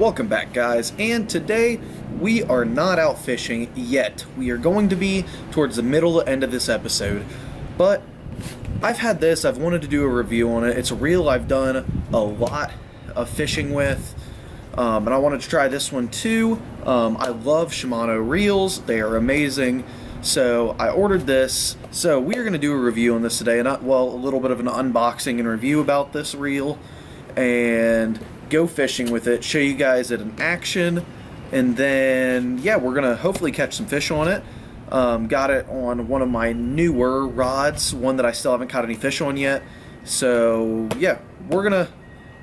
Welcome back guys, and today we are not out fishing yet. We are going to be towards the middle end of this episode, but I've had this, I've wanted to do a review on it. It's a reel I've done a lot of fishing with, um, and I wanted to try this one too. Um, I love Shimano reels, they are amazing. So I ordered this. So we are going to do a review on this today, and well, a little bit of an unboxing and review about this reel, and go fishing with it, show you guys it in action, and then, yeah, we're going to hopefully catch some fish on it. Um, got it on one of my newer rods, one that I still haven't caught any fish on yet. So, yeah, we're going to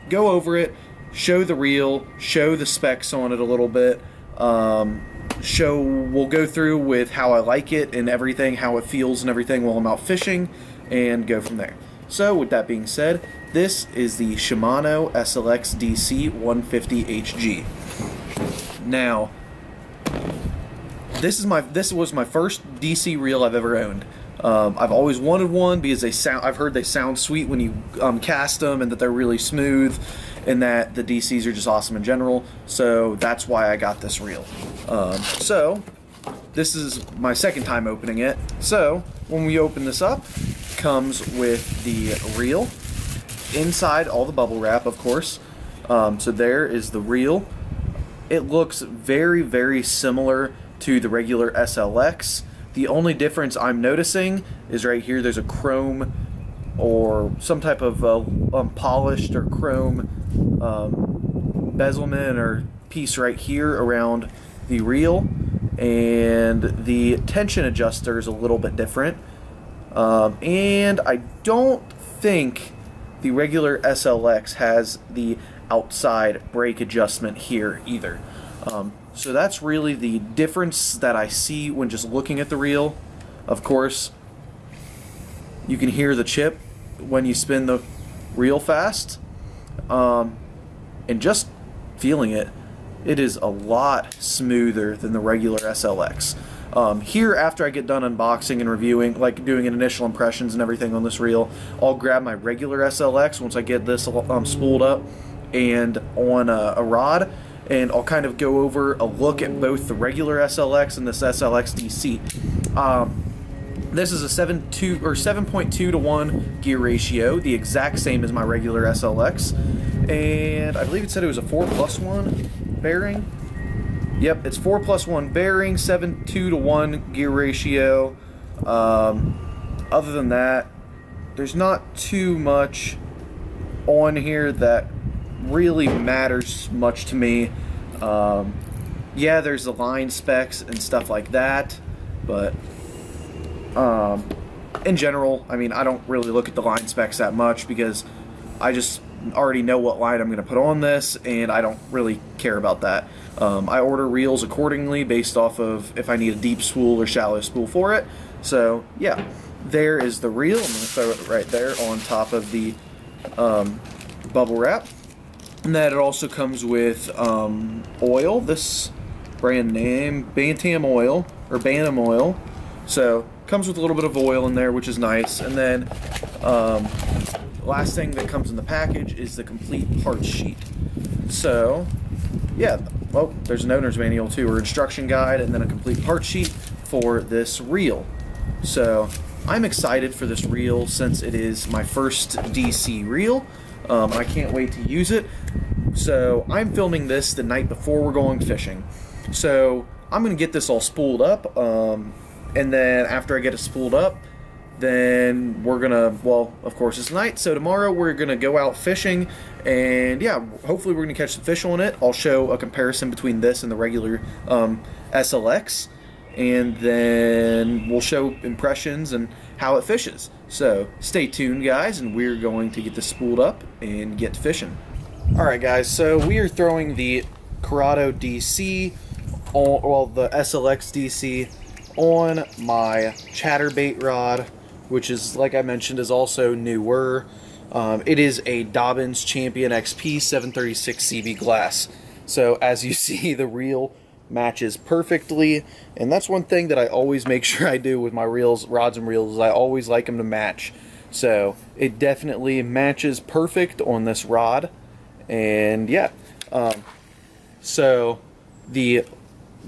go over it, show the reel, show the specs on it a little bit. Um, show we'll go through with how I like it and everything, how it feels and everything while I'm out fishing, and go from there. So, with that being said, this is the Shimano SLX DC 150HG. Now, this is my this was my first DC reel I've ever owned. Um, I've always wanted one because they sound. I've heard they sound sweet when you um, cast them, and that they're really smooth, and that the DCs are just awesome in general. So that's why I got this reel. Um, so this is my second time opening it. So when we open this up, comes with the reel inside all the bubble wrap, of course. Um, so there is the reel. It looks very, very similar to the regular SLX. The only difference I'm noticing is right here there's a chrome or some type of uh, um, polished or chrome um, bezelment or piece right here around the reel and the tension adjuster is a little bit different um, and I don't think the regular SLX has the outside brake adjustment here either. Um, so that's really the difference that I see when just looking at the reel. Of course, you can hear the chip when you spin the reel fast. Um, and just feeling it, it is a lot smoother than the regular SLX. Um, here, after I get done unboxing and reviewing, like doing an initial impressions and everything on this reel, I'll grab my regular SLX once I get this um, spooled up and on a, a rod, and I'll kind of go over a look at both the regular SLX and this SLX DC. Um, this is a 7 2 or 7.2 to 1 gear ratio, the exact same as my regular SLX. And I believe it said it was a 4 plus 1 bearing. Yep, it's 4 plus 1 bearing, 7 2 to 1 gear ratio. Um, other than that, there's not too much on here that really matters much to me. Um, yeah, there's the line specs and stuff like that, but um, in general, I mean, I don't really look at the line specs that much because I just already know what line I'm going to put on this, and I don't really care about that. Um, I order reels accordingly based off of if I need a deep spool or shallow spool for it. So yeah, there is the reel. I'm going to throw it right there on top of the um, bubble wrap. And that it also comes with um, oil. This brand name, Bantam oil or Bantam oil. So comes with a little bit of oil in there, which is nice. And then um, last thing that comes in the package is the complete parts sheet. So yeah, well, there's an owner's manual too, or instruction guide, and then a complete part sheet for this reel. So I'm excited for this reel since it is my first DC reel. Um, I can't wait to use it. So I'm filming this the night before we're going fishing. So I'm going to get this all spooled up, um, and then after I get it spooled up, then we're gonna well of course it's night so tomorrow we're gonna go out fishing and yeah hopefully we're gonna catch some fish on it. I'll show a comparison between this and the regular um, slx and then we'll show impressions and how it fishes. So stay tuned guys and we're going to get this spooled up and get fishing. All right guys so we are throwing the Curado dc well the slx dc on my chatterbait rod which is, like I mentioned, is also newer. Um, it is a Dobyns Champion XP 736 CB glass. So as you see, the reel matches perfectly, and that's one thing that I always make sure I do with my reels, rods and reels, is I always like them to match. So it definitely matches perfect on this rod, and yeah. Um, So the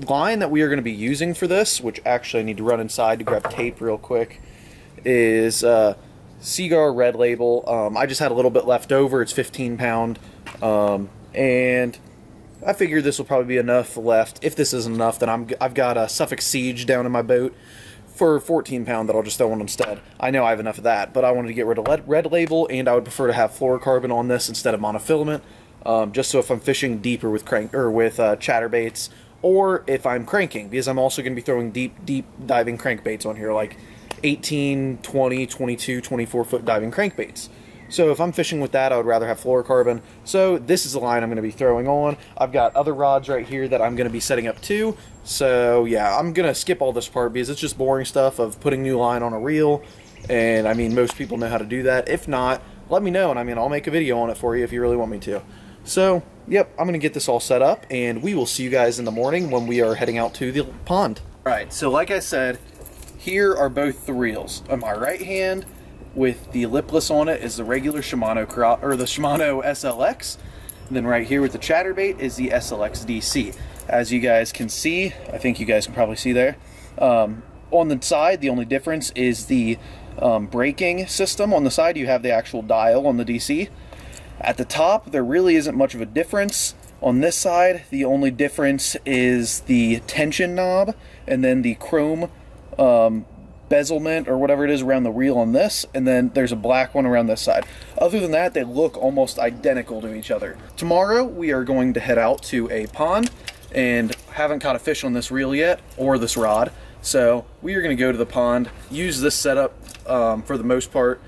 line that we are going to be using for this, which actually I need to run inside to grab tape real quick, is uh, Seaguar Red Label. Um, I just had a little bit left over. It's 15 pound. Um, and I figured this will probably be enough left. If this isn't enough, then I'm, I've got a Sufix Siege down in my boat for 14 pound that I'll just throw on instead. I know I have enough of that, but I wanted to get rid of red label, and I would prefer to have fluorocarbon on this instead of monofilament, um, just so if I'm fishing deeper with crank or with uh, chatterbaits, or if I'm cranking, because I'm also going to be throwing deep, deep diving crankbaits on here, like 18, 20, 22, 24 foot diving crankbaits. So if I'm fishing with that, I would rather have fluorocarbon. So this is the line I'm going to be throwing on. I've got other rods right here that I'm going to be setting up too. So yeah, I'm going to skip all this part because it's just boring stuff of putting new line on a reel. And I mean, most people know how to do that. If not, let me know and I mean, I'll make a video on it for you if you really want me to. So, yep, I'm going to get this all set up and we will see you guys in the morning when we are heading out to the pond. All right, so like I said, here are both the reels. On my right hand, with the lipless on it is the regular Shimano or the Shimano SLX. And then right here with the chatterbait is the SLX DC. As you guys can see, I think you guys can probably see there. Um, on the side, the only difference is the um, braking system. On the side, you have the actual dial on the DC. At the top, there really isn't much of a difference. On this side, the only difference is the tension knob and then the chrome um, bezelment or whatever it is around the reel on this, and then there's a black one around this side. Other than that, they look almost identical to each other. Tomorrow, we are going to head out to a pond, and haven't caught a fish on this reel yet, or this rod, so we are going to go to the pond, use this setup um, for the most part,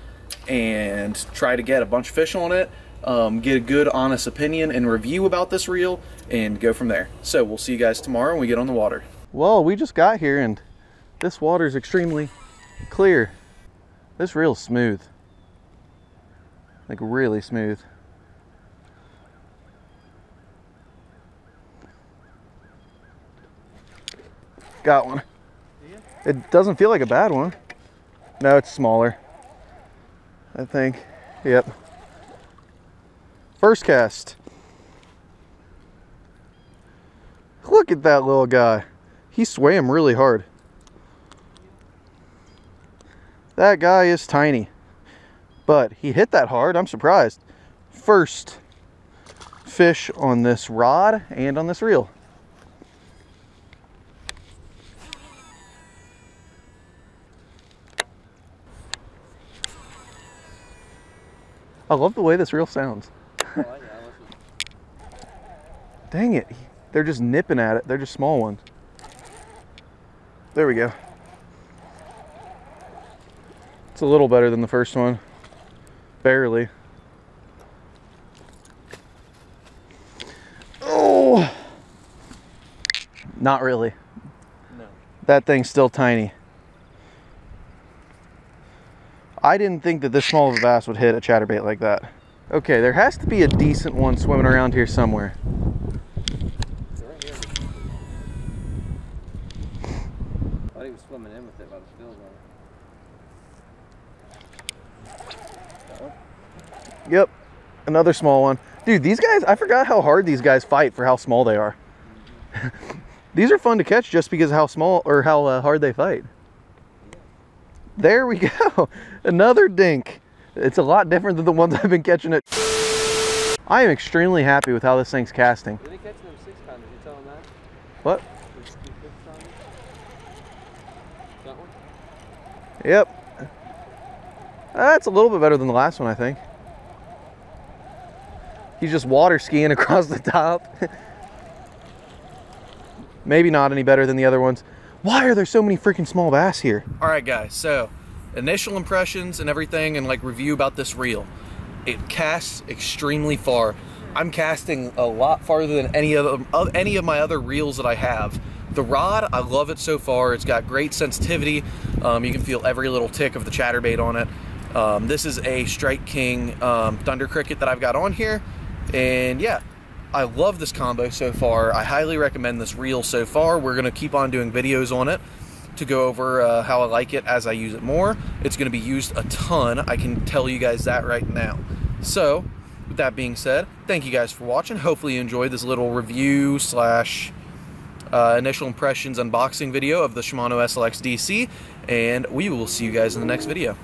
and try to get a bunch of fish on it, um, get a good honest opinion and review about this reel, and go from there. So we'll see you guys tomorrow when we get on the water. Well, we just got here and this water is extremely clear. This real smooth. Like really smooth. Got one. It doesn't feel like a bad one. No, it's smaller. I think. Yep. First cast. Look at that little guy. He swam really hard. That guy is tiny. But he hit that hard. I'm surprised. First fish on this rod and on this reel. I love the way this reel sounds. Dang it. They're just nipping at it. They're just small ones. There we go. It's a little better than the first one. Barely. Oh! Not really. No. That thing's still tiny. I didn't think that this small of a bass would hit a chatterbait like that. Okay, there has to be a decent one swimming around here somewhere. Yep, another small one. Dude, these guys, I forgot how hard these guys fight for how small they are. these are fun to catch just because of how small or how uh, hard they fight. There we go. Another dink. It's a lot different than the ones I've been catching it. I am extremely happy with how this thing's casting. What? Yep. That's a little bit better than the last one, I think. He's just water skiing across the top. Maybe not any better than the other ones. Why are there so many freaking small bass here? All right, guys. So initial impressions and everything and like review about this reel. It casts extremely far. I'm casting a lot farther than any of of any of my other reels that I have. The rod, I love it so far. It's got great sensitivity. Um, you can feel every little tick of the chatterbait on it. Um, this is a Strike King um, Thunder Cricket that I've got on here. And yeah, I love this combo so far. I highly recommend this reel so far. We're going to keep on doing videos on it to go over uh, how I like it as I use it more. It's going to be used a ton. I can tell you guys that right now. So, with that being said, thank you guys for watching. Hopefully you enjoyed this little review slash uh, initial impressions unboxing video of the Shimano SLX DC, and we will see you guys in the next video.